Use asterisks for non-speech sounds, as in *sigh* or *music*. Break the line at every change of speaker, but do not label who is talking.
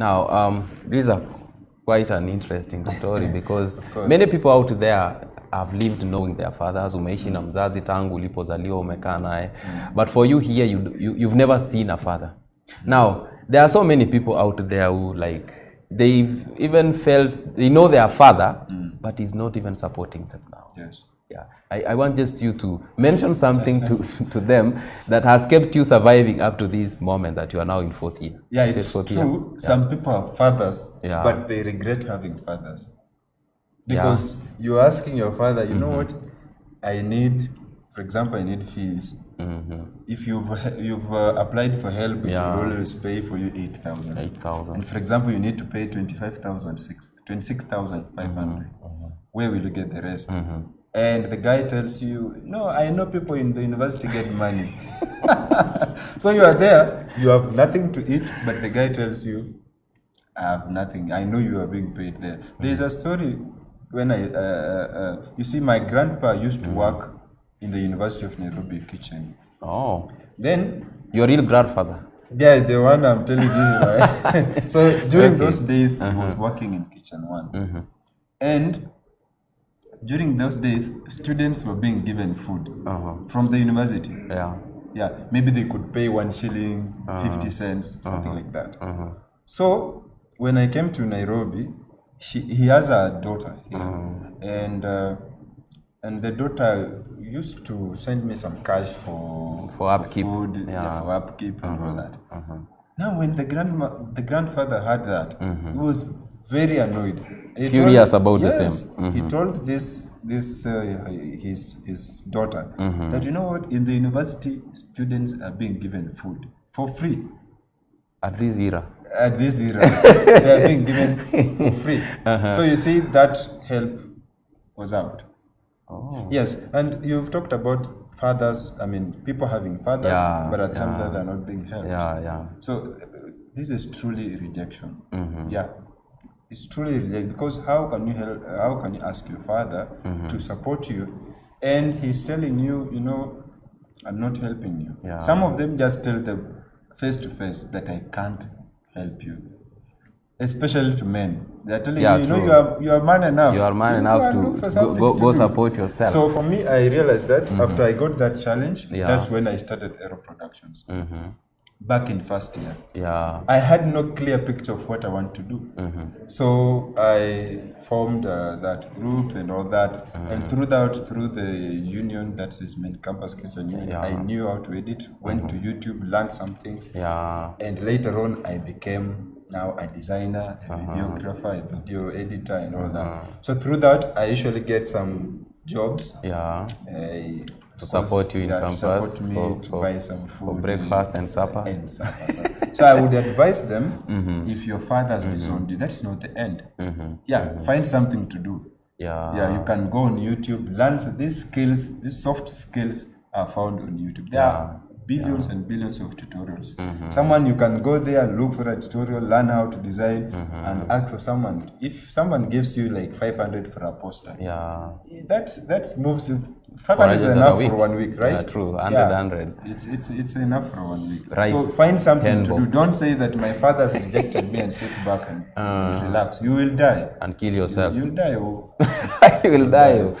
Now, um, this is a, quite an interesting story *laughs* because many people out there have lived knowing their fathers. Umeishi na mzazi tangu ulipozaliwa umekaa naye. But for you here, you, you, you've never seen a father. Now, there are so many people out there who like, they've even felt, they know their father, mm. but he's not even supporting them now.
Yes.
Yeah, I, I want just you to mention something to, *laughs* to them that has kept you surviving up to this moment that you are now in fourth year.
Yeah,
You
it's true. Some people are fathers,
Yeah.
but they regret having fathers. Because you're asking your father, you know mm-hmm. what? I need, for example, I need fees. Mm-hmm. If you've you've uh, applied for help, it
Yeah.
will always pay for you eight thousand.
8,000.
And for example, you need to pay 25,000, six- 26,500. Mm-hmm. Where will you get the rest? And the guy tells you, No, I know people in the university get money. *laughs* so you are there, you have nothing to eat, but the guy tells you, I have nothing. I know you are being paid there. There's a story when I, uh, uh, uh, you see, my grandpa used to work in the University of Nairobi kitchen.
Oh,
Then
your real grandfather.
yeah, the one I'm telling you, right? *laughs* so during those days, he was working in kitchen one, and during those days, students were being given food
Uh-huh.
from the university.
Yeah.
Yeah, maybe they could pay one shilling, uh-huh. fifty cents, uh-huh. something like that. Uh-huh. So when I came to Nairobi, she, he has a daughter, here, and uh, and the daughter used to send me some cash for
For upkeep,
food, yeah.
yeah.
for upkeep and all that. Now, when the grandma, the grandfather heard that, mm-hmm. he was very annoyed. He
Furious about the same. Mm -hmm.
He told this this uh, his his daughter
Mm-hmm.
that you know what, in the university, students are being given food for free.
At this era.
At this era, *laughs* they are being given for free.
Uh-huh.
So you see that help was out.
Oh.
Yes, and you've talked about fathers. I mean, people having fathers,
Yeah,
but at some
yeah.
time they're not being helped.
Yeah, yeah.
So uh, this is truly rejection.
Mm-hmm.
Yeah, it's truly rejection because how can you help? How can you ask your father
Mm-hmm.
to support you, and he's telling you, you know, I'm not helping you.
Yeah.
Some of them just tell them face to face that I can't help you. Especially to men, they're telling
Yeah,
you, you know, you are you are man enough.
You are man
go
enough to go, go,
to
go support yourself.
So for me, I realized that after I got that challenge,
Yeah.
that's when I started Ero Productions.
Mhm.
Back in first year.
Yeah.
I had no clear picture of what I want to do. Mm-hmm. So I formed uh, that group and all that. Mm-hmm. And through that, through the union, that's his main campus Christian Union,
Yeah.
I knew how to edit, went to mm-hmm. YouTube, learned some things.
Yeah.
And later on, I became now a designer, a uh-huh. videographer, a video editor, and all that. Uh-huh. So through that, I usually get some jobs.
Yeah. To support you in
yeah,
campus for- for- For breakfast and supper.
and supper. supper. so I would advise them if your father's disowned you, that's not the end. Yeah, find something to do.
Yeah.
Yeah, you can go on YouTube, learn these skills, these soft skills are found on YouTube. There are billions and billions of tutorials. Someone you can go there, look for a tutorial, learn how to design, and ask for someone. If someone gives you like 500 for a poster,
Yeah.
that's that moves you. 500 is enough
week.
for one week, right?
Yeah, true. 100, yeah. 100.
It's it's it's enough for one week.
Rice,
so find something
10
to do. Don't say that my father's rejected me and sit back and uh, *laughs* relax. You will die.
And kill yourself.
You, You'll die. Oh. *laughs*
you will die. oh.